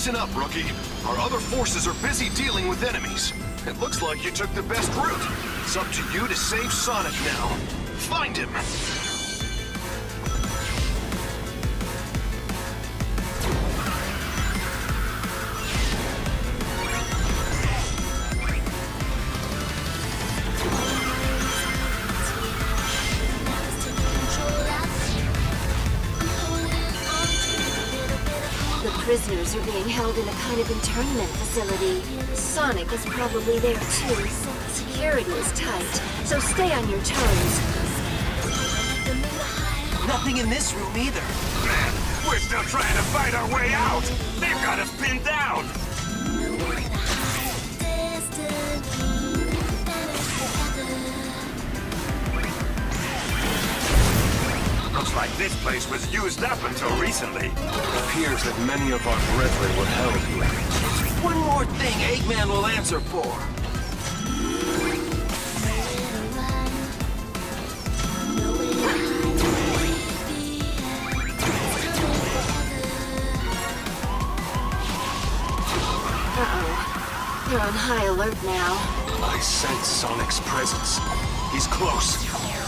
Listen up, rookie. Our other forces are busy dealing with enemies. It looks like you took the best route. It's up to you to save Sonic now. Find him! Prisoners are being held in a kind of internment facility. Sonic is probably there too. Security is tight, so stay on your toes. Nothing in this room either. Man, we're still trying to fight our way out! They've got us pinned down! Like this place was used up until recently. It appears that many of our brethren were held here. One more thing Eggman will answer for. Uh-oh. They're on high alert now. I sense Sonic's presence. He's close.